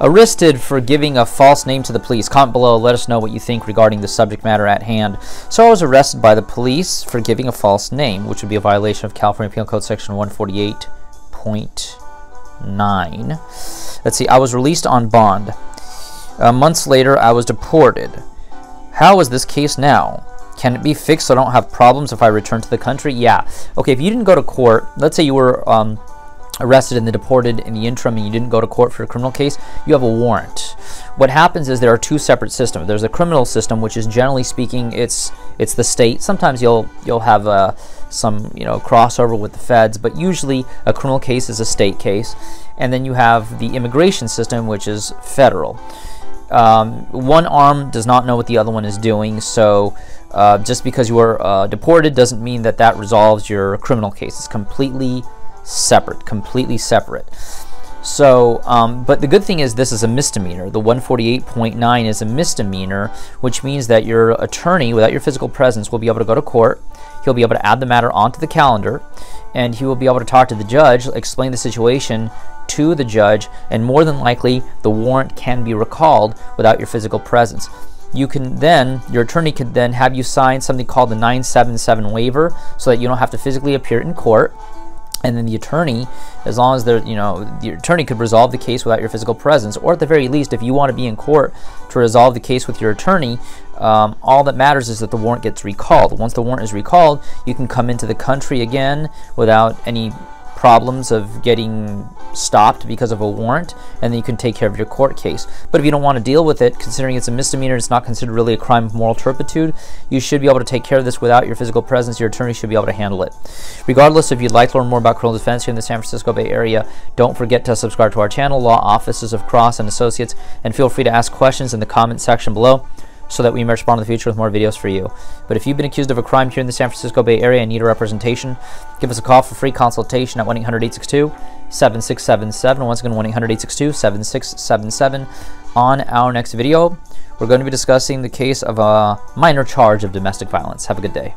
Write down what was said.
arrested for giving a false name to the police. Comment below, let us know what you think regarding the subject matter at hand. So I was arrested by the police for giving a false name, which would be a violation of California Penal Code Section 148.9. Let's see, I was released on bond. Uh, months later, I was deported. How is this case now? Can it be fixed so I don't have problems if I return to the country? Yeah. Okay, if you didn't go to court, let's say you were um, arrested and then deported in the interim and you didn't go to court for a criminal case, you have a warrant. What happens is there are two separate systems. There's a criminal system, which is generally speaking, it's it's the state. Sometimes you'll you'll have uh, some you know crossover with the feds, but usually a criminal case is a state case. And then you have the immigration system, which is federal. Um, one arm does not know what the other one is doing, so uh, just because you were uh, deported doesn't mean that that resolves your criminal case. It's completely separate, completely separate. So, um, but the good thing is this is a misdemeanor. The 148.9 is a misdemeanor, which means that your attorney, without your physical presence, will be able to go to court. He'll be able to add the matter onto the calendar, and he will be able to talk to the judge, explain the situation to the judge, and more than likely, the warrant can be recalled without your physical presence you can then, your attorney can then have you sign something called the 977 waiver so that you don't have to physically appear in court and then the attorney as long as there you know the attorney could resolve the case without your physical presence or at the very least if you want to be in court to resolve the case with your attorney um, all that matters is that the warrant gets recalled. Once the warrant is recalled you can come into the country again without any problems of getting stopped because of a warrant, and then you can take care of your court case. But if you don't want to deal with it, considering it's a misdemeanor, it's not considered really a crime of moral turpitude, you should be able to take care of this without your physical presence. Your attorney should be able to handle it. Regardless, if you'd like to learn more about criminal defense here in the San Francisco Bay Area, don't forget to subscribe to our channel, Law Offices of Cross and Associates, and feel free to ask questions in the comment section below so that we may respond in the future with more videos for you. But if you've been accused of a crime here in the San Francisco Bay Area and need a representation, give us a call for free consultation at 1-800-862-7677. Once again, 1-800-862-7677. On our next video, we're going to be discussing the case of a minor charge of domestic violence. Have a good day.